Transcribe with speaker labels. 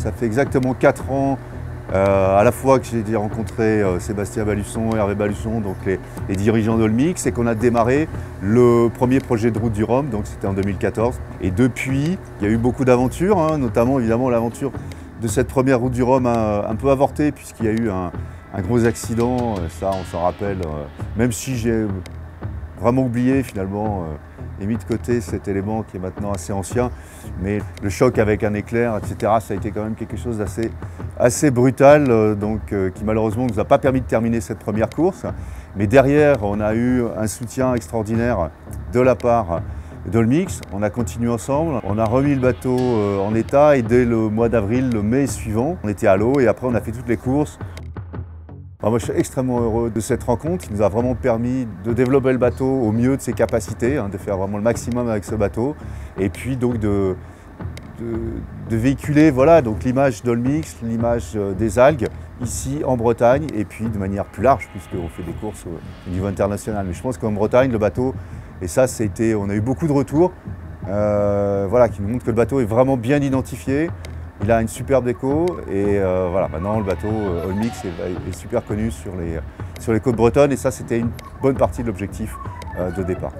Speaker 1: ça fait exactement 4 ans euh, à la fois que j'ai rencontré euh, Sébastien Balusson, Hervé Balusson, donc les, dirigeants d'Olmix, et qu'on a démarré le premier projet de route du Rhum, donc c'était en 2014. Et depuis, il y a eu beaucoup d'aventures, hein, notamment évidemment l'aventure de cette première route du Rhum un, peu avortée, puisqu'il y a eu un, gros accident, euh, ça on s'en rappelle, même si j'ai vraiment oublié finalement et mis de côté cet élément qui est maintenant assez ancien. Mais le choc avec un éclair, etc., ça a été quand même quelque chose d'assez assez brutal, euh, donc, euh, qui malheureusement ne nous a pas permis de terminer cette première course. Mais derrière, on a eu un soutien extraordinaire de la part d'Olmix. On a continué ensemble, on a remis le bateau euh, en état et dès le mois d'avril, le mai suivant, on était à l'eau et après on a fait toutes les courses moi, je suis extrêmement heureux de cette rencontre qui nous a vraiment permis de développer le bateau au mieux de ses capacités, hein, de faire vraiment le maximum avec ce bateau, et puis donc de, véhiculer voilà, l'image d'Olmix, l'image euh, des algues ici en Bretagne, et puis de manière plus large, puisqu'on fait des courses au niveau international. Mais je pense qu'en Bretagne, le bateau, et ça, c'était, on a eu beaucoup de retours, euh, voilà, qui nous montrent que le bateau est vraiment bien identifié, il a une superbe déco et euh, voilà, maintenant le bateau euh, Olmix est, super connu sur les, sur les côtes bretonnes et ça c'était une bonne partie de l'objectif euh, de départ.